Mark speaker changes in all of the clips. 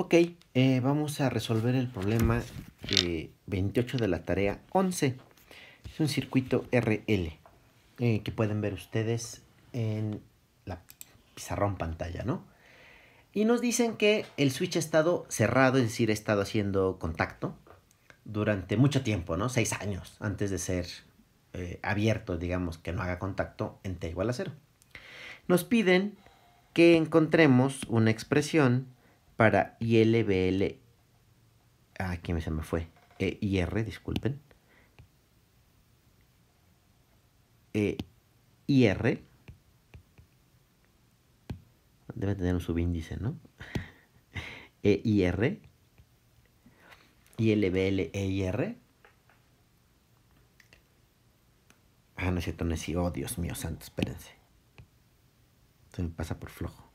Speaker 1: Ok, eh, vamos a resolver el problema 28 de la tarea 11. Es un circuito RL eh, que pueden ver ustedes en la pizarrón pantalla, ¿no? Y nos dicen que el switch ha estado cerrado, es decir, ha estado haciendo contacto durante mucho tiempo, ¿no? Seis años antes de ser eh, abierto, digamos, que no haga contacto en t igual a cero. Nos piden que encontremos una expresión para ILBL, ah, aquí se me fue, e IR, disculpen, e IR, debe tener un subíndice, ¿no? E IR, ILBL, e IR, ah, no es cierto, no es oh Dios mío santo, espérense, se me pasa por flojo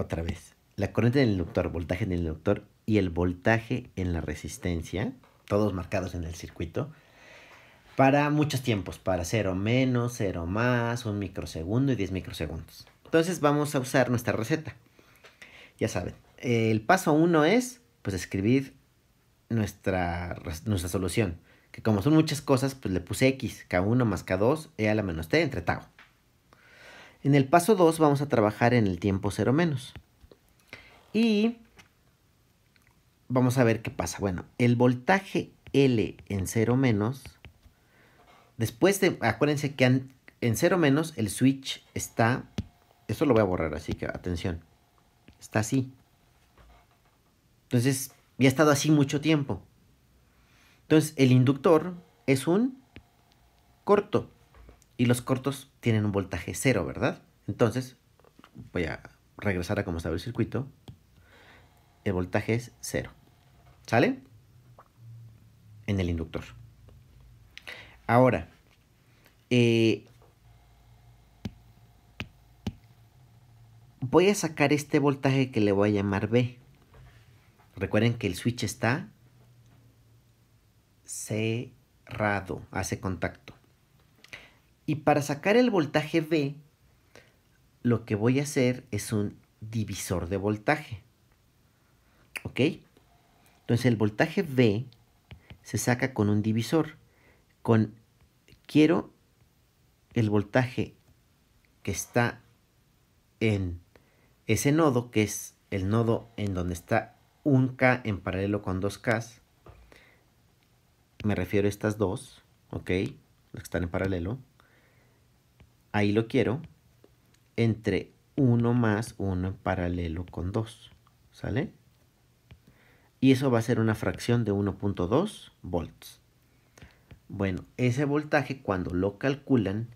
Speaker 1: otra vez. La corriente en el inductor, voltaje en el inductor y el voltaje en la resistencia, todos marcados en el circuito, para muchos tiempos, para 0 menos, 0 más, 1 microsegundo y 10 microsegundos. Entonces vamos a usar nuestra receta. Ya saben, el paso 1 es pues escribir nuestra, nuestra solución. Que como son muchas cosas, pues le puse X, K1 más K2, E a la menos T entre tau. En el paso 2 vamos a trabajar en el tiempo 0 menos. Y vamos a ver qué pasa. Bueno, el voltaje L en 0 menos, después de, acuérdense que en 0 menos el switch está, esto lo voy a borrar, así que atención, está así. Entonces, ya ha estado así mucho tiempo. Entonces, el inductor es un corto y los cortos tienen un voltaje cero, ¿verdad? Entonces, voy a regresar a cómo estaba el circuito. El voltaje es cero. ¿Sale? En el inductor. Ahora, eh, voy a sacar este voltaje que le voy a llamar B. Recuerden que el switch está cerrado, hace contacto. Y para sacar el voltaje V, lo que voy a hacer es un divisor de voltaje. ¿Ok? Entonces el voltaje V se saca con un divisor. Con quiero el voltaje que está en ese nodo, que es el nodo en donde está un K en paralelo con dos K. Me refiero a estas dos, ¿ok? Las que están en paralelo ahí lo quiero, entre 1 más 1 en paralelo con 2. ¿Sale? Y eso va a ser una fracción de 1.2 volts. Bueno, ese voltaje cuando lo calculan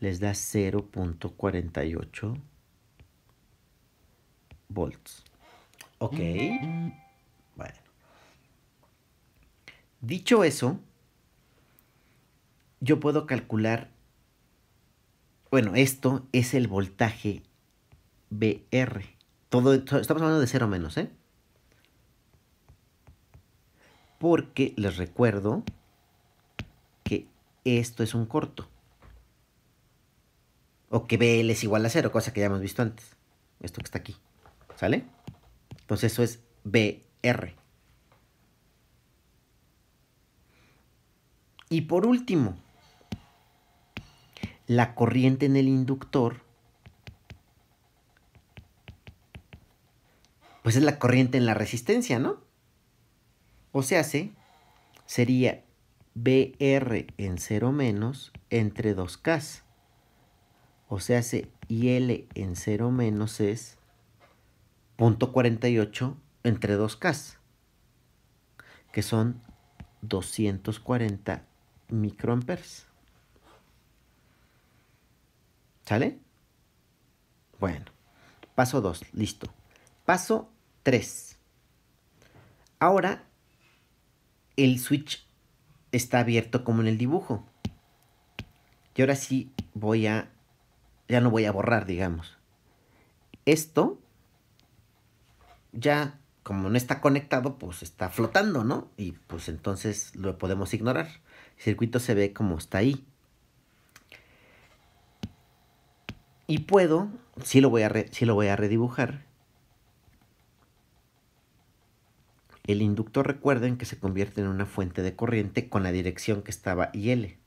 Speaker 1: les da 0.48 volts. Ok. Bueno. Dicho eso, yo puedo calcular bueno, esto es el voltaje BR. Todo, estamos hablando de cero menos, ¿eh? Porque les recuerdo que esto es un corto. O que BL es igual a cero, cosa que ya hemos visto antes. Esto que está aquí. ¿Sale? Entonces eso es BR. Y por último, la corriente en el inductor, pues es la corriente en la resistencia, ¿no? O sea, sería BR en 0 menos entre 2K. O sea, y L en 0 menos es 0.48 entre 2K, que son 240 microamperes. ¿Sale? Bueno, paso 2, listo. Paso 3. Ahora el switch está abierto como en el dibujo. Y ahora sí voy a, ya no voy a borrar, digamos. Esto ya, como no está conectado, pues está flotando, ¿no? Y pues entonces lo podemos ignorar. El circuito se ve como está ahí. Y puedo, sí lo voy a, lo voy a redibujar, El inductor recuerden que se convierte en una fuente de corriente con la dirección que estaba IL.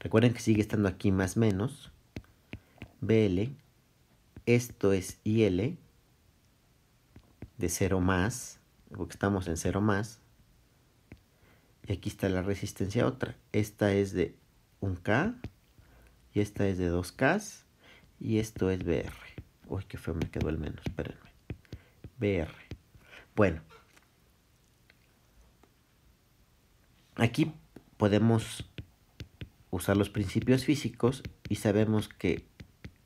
Speaker 1: Recuerden que sigue estando aquí más menos. BL. Esto es IL de 0 más, porque estamos en 0 más. Y aquí está la resistencia otra. Esta es de 1K y esta es de 2K y esto es BR. Uy, qué feo me quedó el menos, espérenme. BR. Bueno. Aquí podemos usar los principios físicos y sabemos que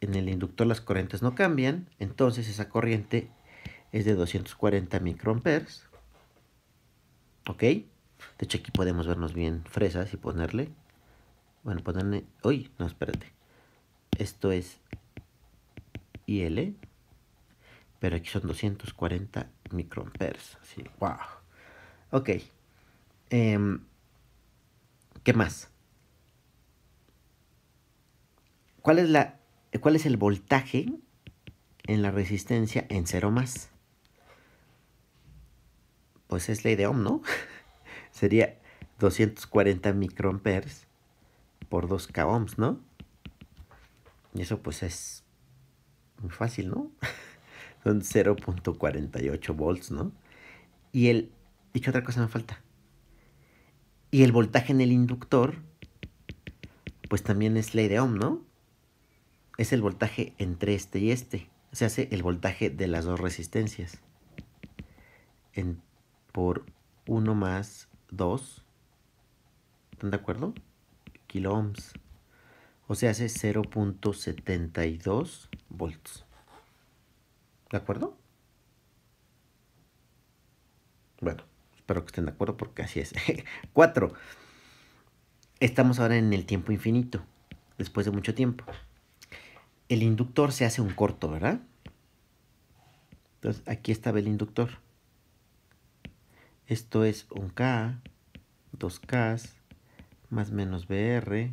Speaker 1: en el inductor las corrientes no cambian, entonces esa corriente es de 240 microamperes. ¿Ok? De hecho aquí podemos vernos bien fresas y ponerle, bueno, ponerle, uy, no, espérate. Esto es Pero aquí son 240 microamperes. Así, wow. Ok. Em, ¿Qué más? ¿Cuál es, la, ¿Cuál es el voltaje en la resistencia en cero más? Pues es ley de Ohm, ¿no? Sería 240 microamperes por 2k ohms, ¿no? Y eso pues es muy fácil, ¿no? Son 0.48 volts, ¿no? Y el... ¿Y qué otra cosa me falta? Y el voltaje en el inductor, pues también es ley de Ohm, ¿no? Es el voltaje entre este y este. Se hace el voltaje de las dos resistencias. En, por 1 más 2. ¿Están de acuerdo? Kilo ohms. O sea, hace 0.72 volts. ¿De acuerdo? Bueno, espero que estén de acuerdo porque así es. 4. Estamos ahora en el tiempo infinito, después de mucho tiempo. El inductor se hace un corto, ¿verdad? Entonces, aquí estaba el inductor. Esto es un K, 2K, más menos BR,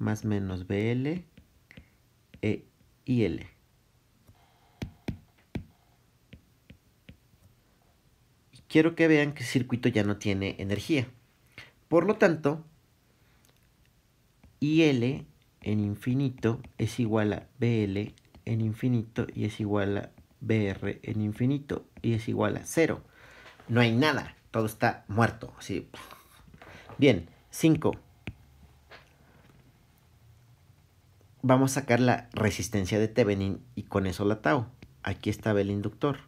Speaker 1: más menos BL e IL. quiero que vean que el circuito ya no tiene energía. Por lo tanto, IL en infinito es igual a BL en infinito y es igual a BR en infinito y es igual a cero. No hay nada, todo está muerto. Así. Bien, 5. Vamos a sacar la resistencia de Thevenin y con eso la tau. Aquí estaba el inductor.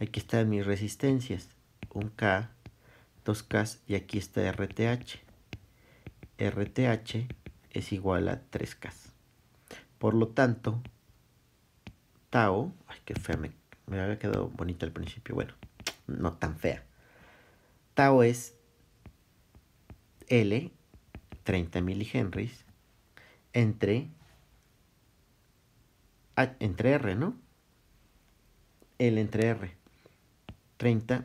Speaker 1: Aquí están mis resistencias. Un K, 2K y aquí está RTH. RTH es igual a 3K. Por lo tanto, tau, ay qué fea, me, me había quedado bonita al principio, bueno, no tan fea. Tau es L, 30 milihenries, entre, entre R, ¿no? L entre R. 30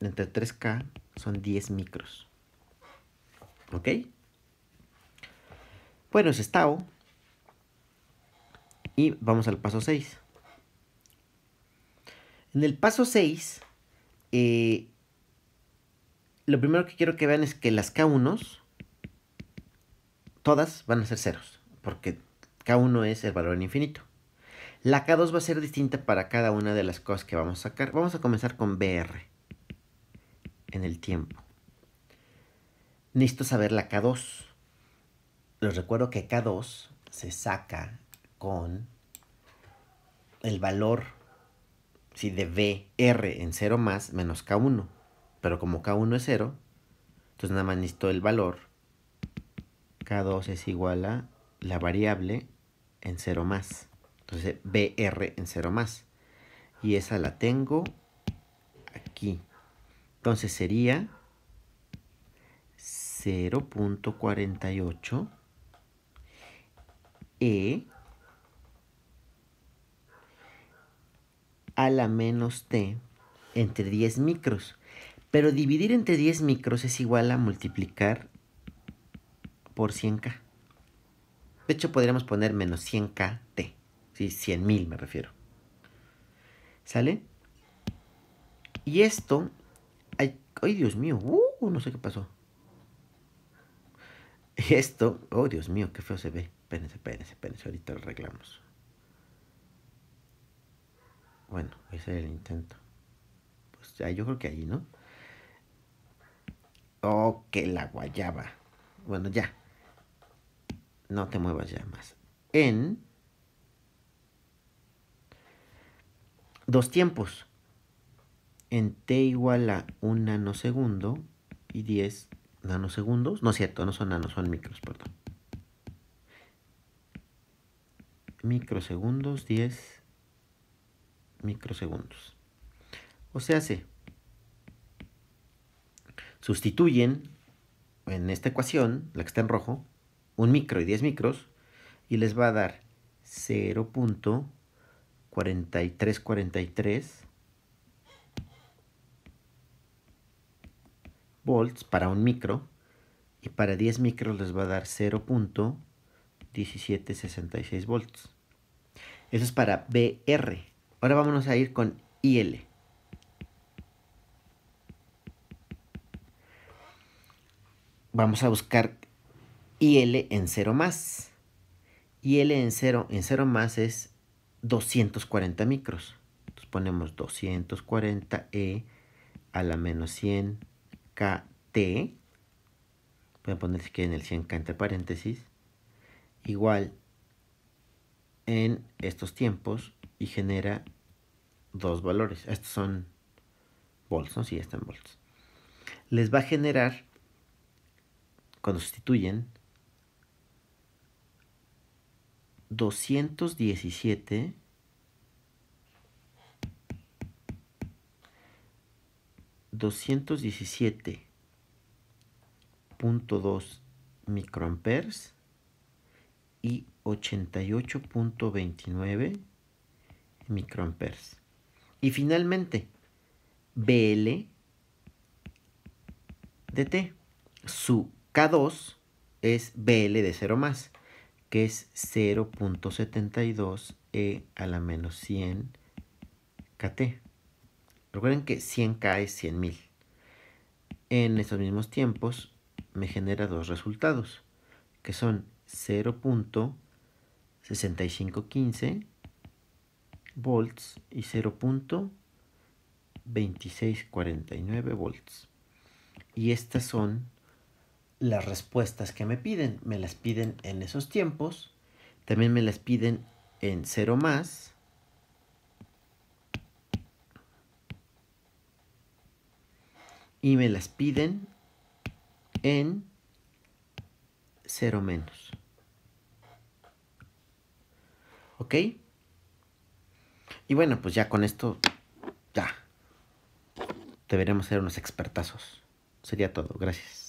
Speaker 1: entre 3K son 10 micros. ¿Ok? Bueno, es estado. Y vamos al paso 6. En el paso 6, eh, lo primero que quiero que vean es que las K1 todas van a ser ceros, porque K1 es el valor en infinito. La K2 va a ser distinta para cada una de las cosas que vamos a sacar. Vamos a comenzar con BR en el tiempo. Necesito saber la K2. Les recuerdo que K2 se saca con el valor de BR en 0 más menos K1. Pero como K1 es 0, entonces nada más necesito el valor. K2 es igual a la variable en 0 más. Entonces BR en 0 más. Y esa la tengo aquí. Entonces sería 0.48 E a la menos T entre 10 micros. Pero dividir entre 10 micros es igual a multiplicar por 100K. De hecho, podríamos poner menos 100K Sí, 100 mil me refiero. ¿Sale? Y esto, ay, Dios mío, uh, no sé qué pasó. Y esto, oh Dios mío, qué feo se ve. Espérense, espérense, espérense, ahorita lo arreglamos. Bueno, ese es el intento. Pues ya, yo creo que allí, ¿no? Oh, que la guayaba. Bueno, ya. No te muevas ya más. En dos tiempos. En t igual a un nanosegundo y 10 nanosegundos. No es cierto, no son nanos, son micros, perdón. Microsegundos, 10 microsegundos. O sea, se sustituyen en esta ecuación, la que está en rojo, un micro y 10 micros, y les va a dar 0.4343 volts para un micro, y para 10 micros les va a dar 0.1766 volts. Eso es para BR. Ahora vámonos a ir con IL. Vamos a buscar IL en 0 más. IL en 0 en 0 más es 240 micros. Entonces ponemos 240 E a la menos 100 KT. Voy a poner si quieren el 100K entre paréntesis. Igual en estos tiempos y genera dos valores. Estos son volts, ¿no? Sí, están volts. Les va a generar, cuando sustituyen, 217 217.2 microamperes y 88.29 microamperes. Y finalmente, BL de T. Su K2 es BL de 0 más, que es 0.72 E a la menos 100 KT. Recuerden que 100K es 100.000. En estos mismos tiempos me genera dos resultados, que son 0.6515 volts y 0.2649 volts. Y estas son las respuestas que me piden. Me las piden en esos tiempos. También me las piden en 0 más. Y me las piden en 0 menos. ¿Ok? Y bueno, pues ya con esto, ya. Deberemos ser unos expertazos. Sería todo. Gracias.